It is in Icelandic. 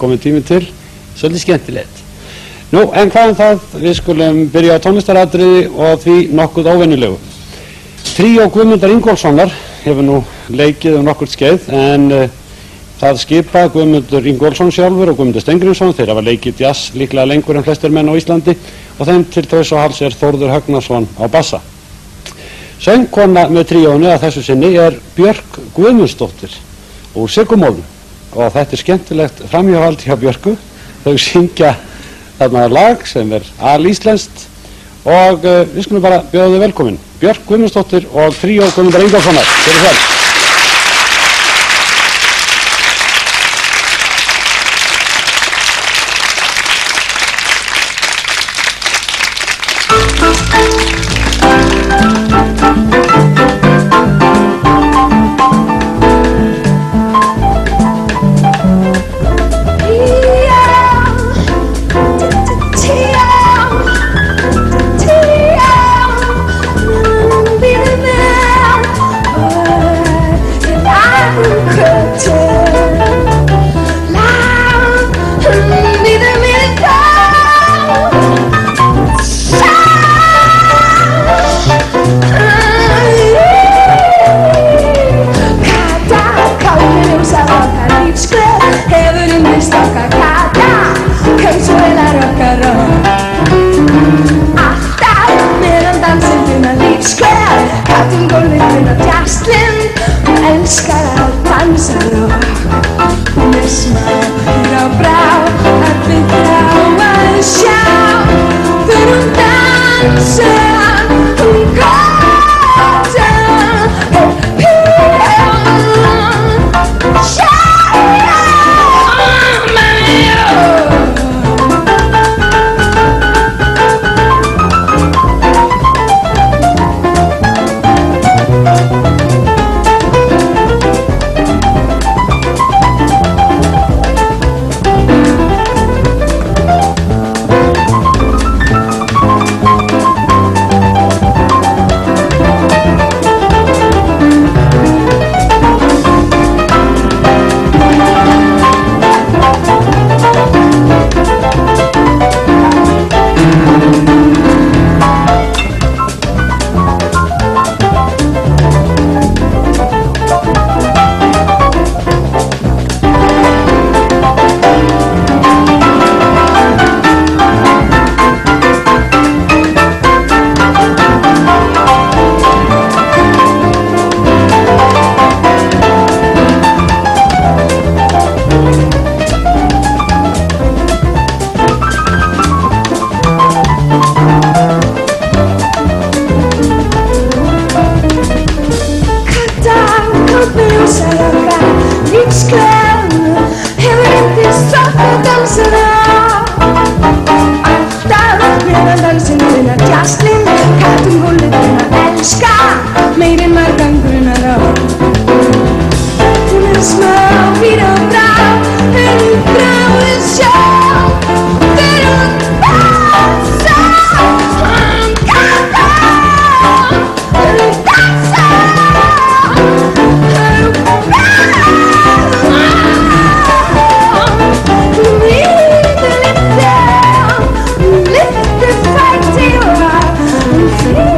komin tími til, svolítið skemmtilegt. Nú, en hvað um það, við skulum byrja á tónlistaratriði og því nokkuð óvennilegu. Tríó Guðmundar Ingólfssonar hefur nú leikið um nokkurt skeið en uh, það skipa Guðmundur Ingólfsson sjálfur og Guðmundur Stengriðsson, þeir hafa leikið jazz líklega lengur en flestir menn á Íslandi og þeim til þess og hals er Þórður Hagnarsson á bassa. Söngkona með tríónu að þessu sinni er Björk Guðmundsdóttir úr Sigumólnu og þetta er skemmtilegt framhjáhald hjá Björku. Þau syngja þarna lag sem er alíslenskt og uh, við skulum bara bjóða þau velkomin. Björk Guðmundsdóttir og tríó Guðmundar Ingólfssonar. Fyrir þess. ens quedarà el pensador. Més mal no prou, et vindreu a per un tant sol un cop. Cause mirror.